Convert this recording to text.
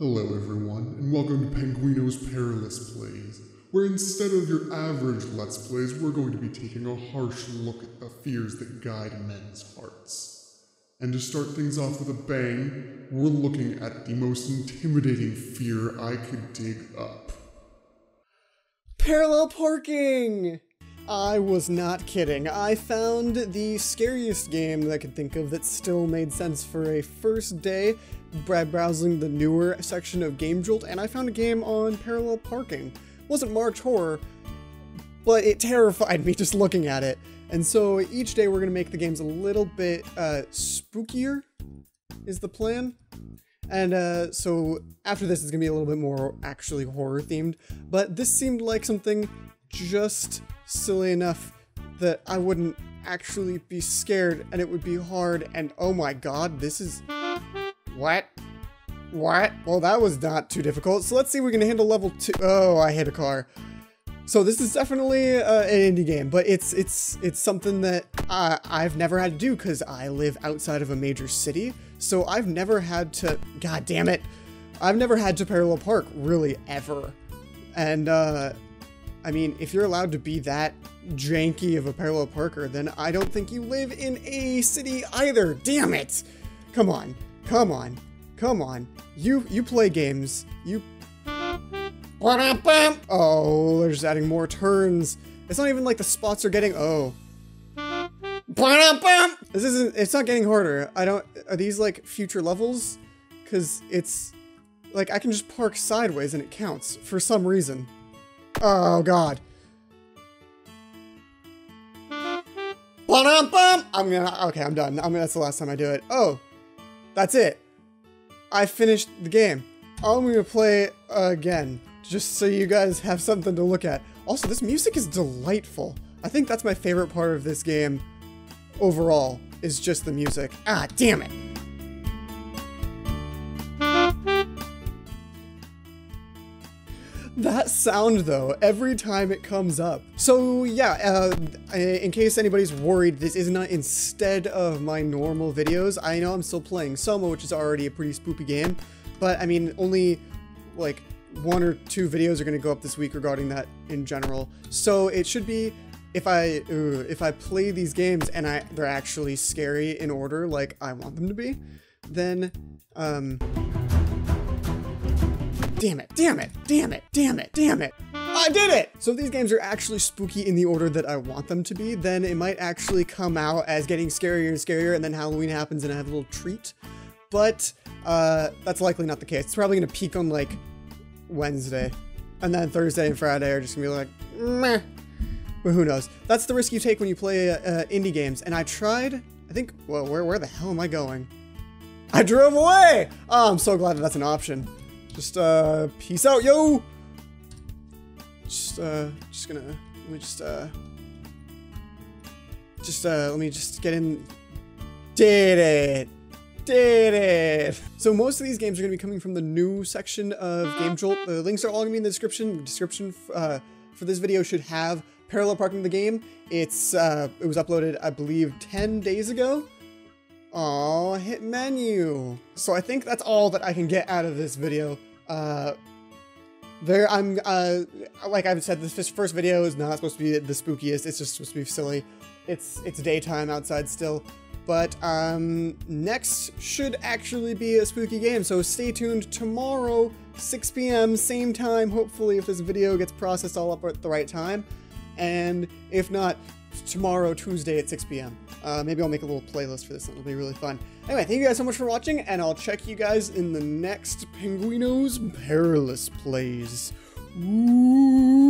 Hello, everyone, and welcome to Penguino's Perilous Plays, where instead of your average Let's Plays, we're going to be taking a harsh look at the fears that guide men's hearts. And to start things off with a bang, we're looking at the most intimidating fear I could dig up. Parallel parking! I was not kidding. I found the scariest game that I could think of that still made sense for a first day by browsing the newer section of Game Jolt, and I found a game on parallel parking. It wasn't marked horror, but it terrified me just looking at it. And so each day we're going to make the games a little bit uh, spookier, is the plan. And uh, so after this, it's going to be a little bit more actually horror themed. But this seemed like something just silly enough that I wouldn't actually be scared and it would be hard. And oh my god, this is. What? What? Well, that was not too difficult. So let's see we can handle level two. Oh, I hit a car. So this is definitely uh, an indie game, but it's it's it's something that uh, I've never had to do because I live outside of a major city. So I've never had to. God damn it! I've never had to parallel park really ever. And uh, I mean, if you're allowed to be that janky of a parallel parker, then I don't think you live in a city either. Damn it! Come on, come on, come on. You you play games. You Oh, they're just adding more turns. It's not even like the spots are getting, oh. This isn't, it's not getting harder. I don't, are these like future levels? Cause it's, like I can just park sideways and it counts for some reason. Oh god. I'm gonna, okay, I'm done. I mean, that's the last time I do it. Oh, that's it. I finished the game. I'm gonna play again just so you guys have something to look at. Also, this music is delightful. I think that's my favorite part of this game overall, is just the music. Ah, damn it! That sound though, every time it comes up. So yeah, uh, in case anybody's worried, this is not instead of my normal videos. I know I'm still playing Soma, which is already a pretty spoopy game, but I mean, only like one or two videos are going to go up this week regarding that in general. So it should be if I uh, if I play these games and I they're actually scary in order like I want them to be, then um Damn it, damn it, damn it, damn it, damn it. I did it! So if these games are actually spooky in the order that I want them to be, then it might actually come out as getting scarier and scarier and then Halloween happens and I have a little treat. But uh, that's likely not the case. It's probably gonna peak on like Wednesday. And then Thursday and Friday are just gonna be like, meh. But who knows? That's the risk you take when you play uh, indie games. And I tried, I think, well, where, where the hell am I going? I drove away! Oh, I'm so glad that that's an option. Just, uh, peace out, yo! Just, uh, just gonna, let me just, uh, just, uh, let me just get in. Did it! did it! So most of these games are to be coming from the new section of Game Jolt. The links are all to be in the description. The description uh, for this video should have parallel parking the game. It's uh, It was uploaded, I believe, 10 days ago. Oh, hit menu. So I think that's all that I can get out of this video. Uh, there, I'm, uh, like I've said, this first video is not supposed to be the spookiest. It's just supposed to be silly. It's, it's daytime outside still. But um, next should actually be a spooky game, so stay tuned tomorrow, 6 p.m., same time, hopefully if this video gets processed all up at the right time. And if not, tomorrow, Tuesday at 6 p.m. Uh, maybe I'll make a little playlist for this, it'll be really fun. Anyway, thank you guys so much for watching, and I'll check you guys in the next Penguino's Perilous Plays. Ooh.